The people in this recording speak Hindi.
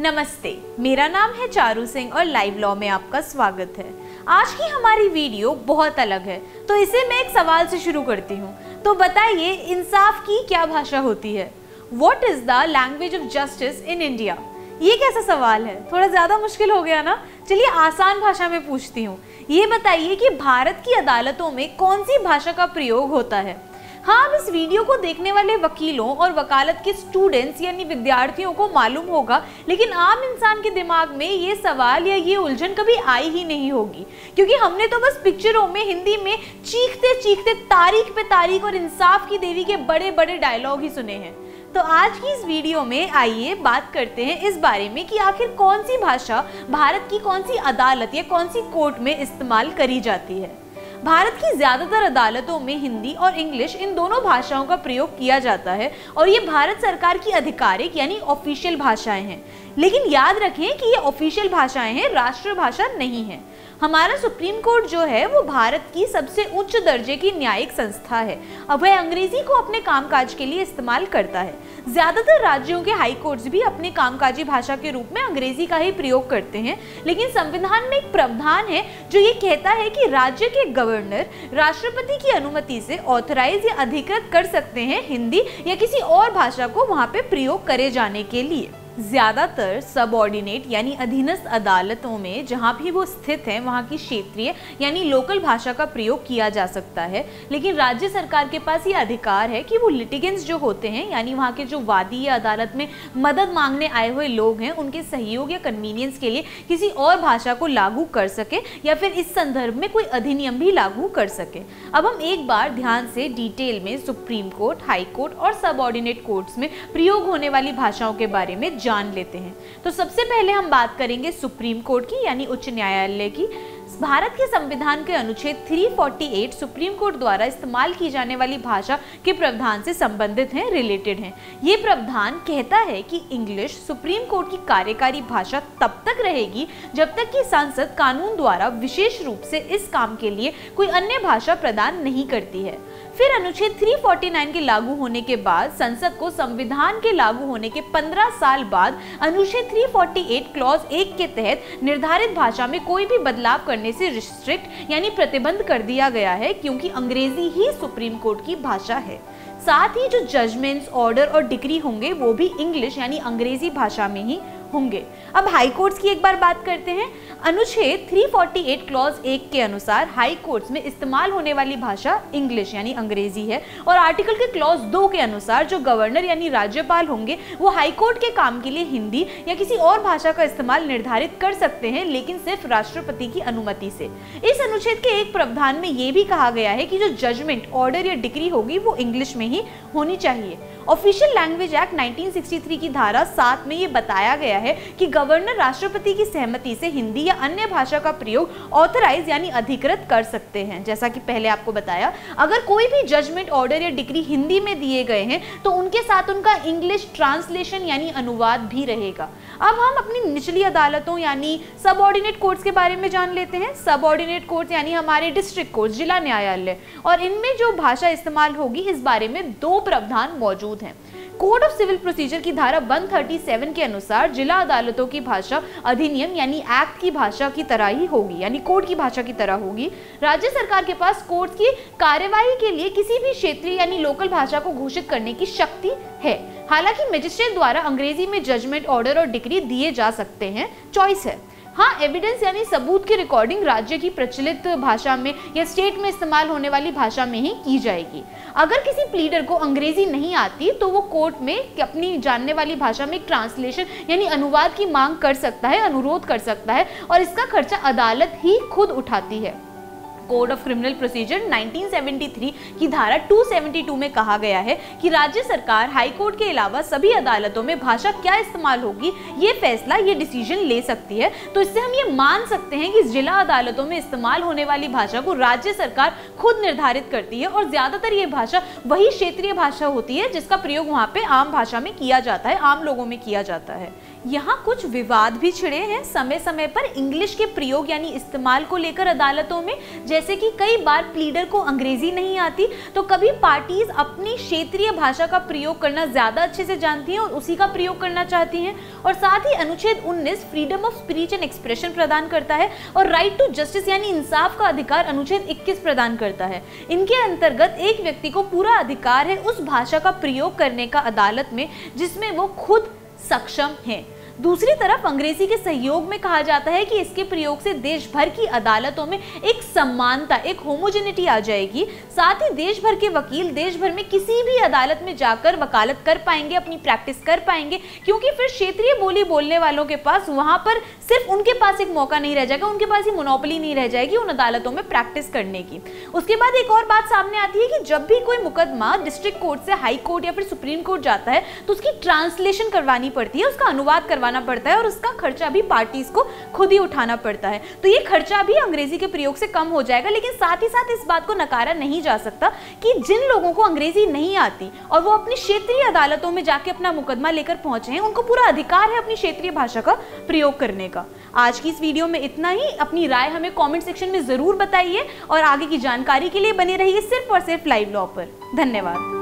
नमस्ते। मेरा नाम है चारू सिंह और लाइव लॉ में आपका स्वागत है। आज की हमारी वीडियो बहुत अलग है तो इसे मैं एक सवाल से शुरू करती हूँ। तो बताइए, इंसाफ की क्या भाषा होती है? What is the language of justice in India ये कैसा सवाल है? थोड़ा ज़्यादा मुश्किल हो गया ना? चलिए, आसान भाषा में पूछती हूँ। ये बताइए कि भारत की अदालतों में कौन सी भाषा का प्रयोग होता है? हाँ अब इस वीडियो को देखने वाले वकीलों और वकालत के स्टूडेंट्स यानी विद्यार्थियों को मालूम होगा, लेकिन आम इंसान के दिमाग में ये सवाल या ये उलझन कभी आई ही नहीं होगी। क्योंकि हमने तो बस पिक्चरों में, हिंदी में चीखते चीखते तारीख पे तारीख और इंसाफ की देवी के बड़े बड़े डायलॉग ही सुने हैं। तो आज की इस वीडियो में आइए बात करते हैं इस बारे में कि आखिर कौन सी भाषा भारत की कौन सी अदालत या कौन सी कोर्ट में इस्तेमाल करी जाती है। भारत की ज़्यादातर अदालतों में हिंदी और इंग्लिश इन दोनों भाषाओं का प्रयोग किया जाता है और ये भारत सरकार की आधिकारिक यानी ऑफिशियल भाषाएँ हैं। लेकिन याद रखें कि ये ऑफिशियल भाषाएँ हैं राष्ट्रीय भाषा नहीं है। हमारा सुप्रीम कोर्ट जो है, वो भारत की सबसे उच्च दर्जे की न्यायिक संस्था है। अब वह अंग्रेज़ी को अपने कामकाज के लिए इस्तेमाल करता है। ज़्यादातर राज्यों के हाई कोर्ट्स भी अपने कामकाजी भाषा के रूप में अंग्रेज़ी का ही प्रयोग करते हैं, लेकिन संविधान में एक प्रावधान है, जो ये कहता है कि राज्य के गवर्नर, राष्ट्रपति की अनुमति से ऑथराइज या अधिकृत कर सकते हैं हिंदी या किसी और भाषा को वहाँ पे प्रयोग करे जाने के लिए। ज़्यादातर सबऑर्डिनेट यानी अधीनस्थ अदालतों में जहाँ भी वो स्थित हैं, वहाँ की क्षेत्रीय, यानी लोकल भाषा का प्रयोग किया जा सकता है। लेकिन राज्य सरकार के पास ये अधिकार है कि वो लिटिगेंट्स जो होते हैं, यानी वहाँ के जो वादी या अदालत में मदद मांगने आए हुए लोग हैं, उनके सहयोग या कन्वीनियंस के लिए किसी और भाषा को लागू कर सके या फिर इस संदर्भ में कोई अधिनियम भी लागू कर सके। अब हम एक बार ध्यान से डिटेल में सुप्रीम कोर्ट हाई कोर्ट और सबऑर्डिनेट कोर्ट्स में प्रयोग होने वाली भाषाओं के बारे में जान लेते हैं। तो सबसे पहले हम बात करेंगे सुप्रीम कोर्ट की, यानी उच्च न्यायालय की। भारत के संविधान के अनुच्छेद 348 सुप्रीम कोर्ट द्वारा इस्तेमाल की जाने वाली भाषा के प्रावधान से संबंधित हैं रिलेटेड हैं। ये प्रावधान कहता है कि इंग्लिश सुप्रीम कोर्ट की कार्यकारी भाषा तब तक रहेगी जब तक कि संसद कानून द्वारा विशेष रूप से इस काम के लिए कोई अन्य भाषा प्रदान नहीं करती है। फिर अनुच्छेद 349 के लागू होने के बाद, संसद को संविधान के लागू होने के 15 साल बाद अनुच्छेद 348 क्लॉज एक के तहत निर्धारित भाषा में कोई भी बदलाव करने से रिस्ट्रिक्ट यानी प्रतिबंध कर दिया गया है क्योंकि अंग्रेज़ी ही सुप्रीम कोर्ट की भाषा है। साथ ही जो जजमेंट्स ऑर्डर और डिग्री होंगे, वो भी इंग्लिश यानी अंग्रेज़ी भाषा में ही होंगे। अब हाई कोर्ट्स की एक बार बात करते हैं। अनुच्छेद 348 क्लॉज एक के अनुसार हाई कोर्ट्स में इस्तेमाल होने वाली भाषा इंग्लिश यानी अंग्रेज़ी है। और आर्टिकल के क्लॉज दो के अनुसार जो गवर्नर यानी राज्यपाल होंगे, वो हाई कोर्ट के काम के लिए हिंदी या किसी और भाषा का इस्तेमाल निर्धारित कर सकते हैं, लेकिन सिर्फ़ राष्ट्रपति की अनुमति से। इस अनुच्छेद के एक प्रावधान में ये भी कहा गया है कि जो जजमेंट ऑर्डर या डिग्री होगी, वो इंग्लिश में ही होनी चाहिए। ऑफिशियल लैंग्वेज एक्ट 1963 की धारा सात में ये बताया गया है कि गवर्नर राष्ट्रपति की सहमति से हिंदी या अन्य भाषा का प्रयोग ऑथराइज यानी अधिकृत कर सकते हैं। जैसा कि पहले आपको बताया, अगर कोई भी जजमेंट ऑर्डर या डिग्री हिंदी में दिए गए हैं तो उनके साथ उनका इंग्लिश ट्रांसलेशन यानी अनुवाद भी रहेगा। अब हम अपनी निचली अदालतों यानी सब कोर्ट्स के बारे में जान लेते हैं। सब कोर्ट यानी हमारे डिस्ट्रिक्ट कोर्ट जिला न्यायालय। और इनमें जो भाषा इस्तेमाल होगी, इस बारे में दो प्रावधान मौजूद हैं। कोड ऑफ़ सिविल प्रोसीजर की धारा 137 के अनुसार जिला अदालतों की भाषा अधिनियम, यानी एक्ट की भाषा की तरह ही होगी, यानी कोर्ट की भाषा की तरह होगी। राज्य सरकार के पास कोर्ट की कार्यवाही के लिए किसी भी क्षेत्रीय, यानी लोकल भाषा को घोषित करने की शक्ति है। हालाँकि मजिस्ट्रेट द्वारा अंग्रेज़ी में जजमेंट ऑर्डर और डिग्री दिए जा सकते हैं। चॉइस है। हाँ एविडेंस यानी सबूत की रिकॉर्डिंग राज्य की प्रचलित भाषा में या स्टेट में इस्तेमाल होने वाली भाषा में ही की जाएगी। अगर किसी प्लीडर को अंग्रेज़ी नहीं आती तो वो कोर्ट में अपनी जानने वाली भाषा में ट्रांसलेशन यानी अनुवाद की मांग कर सकता है, अनुरोध कर सकता है और इसका खर्चा अदालत ही खुद उठाती है। कोड ऑफ़ क्रिमिनल प्रोसीजर 1973 की धारा 272 में कहा गया है कि राज्य सरकार, हाई कोर्ट के अलावा सभी अदालतों में भाषा क्या इस्तेमाल होगी, ये फैसला, ये डिसीज़न ले सकती है। तो इससे हम ये मान सकते हैं कि जिला अदालतों में इस्तेमाल होने वाली भाषा को राज्य सरकार खुद निर्धारित करती है और ज़्यादातर ये भाषा वही क्षेत्रीय भाषा होती है जिसका प्रयोग वहाँ पे आम भाषा में किया जाता है, आम लोगों में किया जाता है। यहाँ कुछ विवाद भी छिड़े हैं। समय समय पर इंग्लिश के प्रयोग यानी इस्तेमाल को लेकर अदालतों में, जैसे कि कई बार प्लीडर को अंग्रेज़ी नहीं आती तो कभी पार्टीज़ अपनी क्षेत्रीय भाषा का प्रयोग करना ज़्यादा अच्छे से जानती हैं और उसी का प्रयोग करना चाहती हैं। और साथ ही अनुच्छेद 19 freedom of speech and expression प्रदान करता है और राइट टू जस्टिस यानी इंसाफ का अधिकार अनुच्छेद 21 प्रदान करता है। इनके अंतर्गत एक व्यक्ति को पूरा अधिकार है उस भाषा का प्रयोग करने का अदालत में, जिसमें वो खुद सक्षम है। दूसरी तरफ़ अंग्रेज़ी के सहयोग में कहा जाता है कि इसके प्रयोग से देश भर की अदालतों में एक समानता एक होमोजेनिटी आ जाएगी। साथ ही देश भर के वकील देश भर में किसी भी अदालत में जाकर वकालत कर पाएँगे, अपनी प्रैक्टिस कर पाएँगे, क्योंकि फिर क्षेत्रीय बोली बोलने वालों के पास वहाँ पर सिर्फ़ उनके पास एक मौका नहीं रह जाएगा, उनके पास ही मोनोपली नहीं रह जाएगी उन अदालतों में प्रैक्टिस करने की। उसके बाद एक और बात सामने आती है कि जब भी कोई मुकदमा डिस्ट्रिक्ट कोर्ट से हाई कोर्ट या फिर सुप्रीम कोर्ट जाता है तो उसकी ट्रांसलेशन करवानी पड़ती है, उसका अनुवाद करवा करवाना पड़ता है और उसका खर्चा भी पार्टीज़ को खुद ही उठाना पड़ता है। तो ये खर्चा भी अंग्रेज़ी के प्रयोग से कम हो जाएगा, लेकिन साथ ही साथ इस बात को नकारा नहीं जा सकता कि जिन लोगों को अंग्रेज़ी नहीं आती और वो अपनी क्षेत्रीय अदालतों में जाके अपना मुकदमा लेकर पहुँचे हैं, उनको पूरा अधिकार है अपनी क्षेत्रीय भाषा का प्रयोग करने का। आज की इस वीडियो में इतना ही। अपनी राय हमें कॉमेंट सेक्शन में ज़रूर बताइए और आगे की जानकारी के लिए बने रहिए सिर्फ़ और सिर्फ़ लाइव लॉ पर। धन्यवाद।